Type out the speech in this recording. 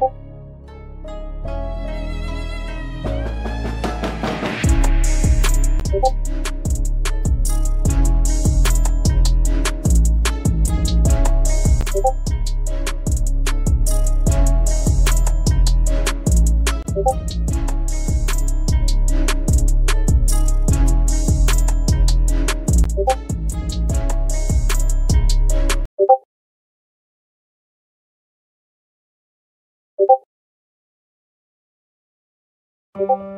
you. You